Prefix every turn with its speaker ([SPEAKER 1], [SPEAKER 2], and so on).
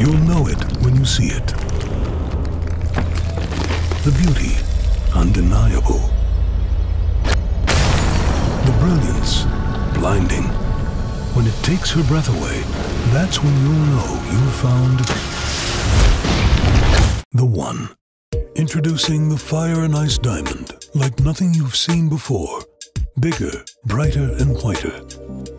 [SPEAKER 1] You'll know it when you see it. The beauty, undeniable. The brilliance, blinding. When it takes her breath away, that's when you'll know you've found the one. Introducing the Fire and Ice Diamond, like nothing you've seen before. Bigger, brighter, and whiter.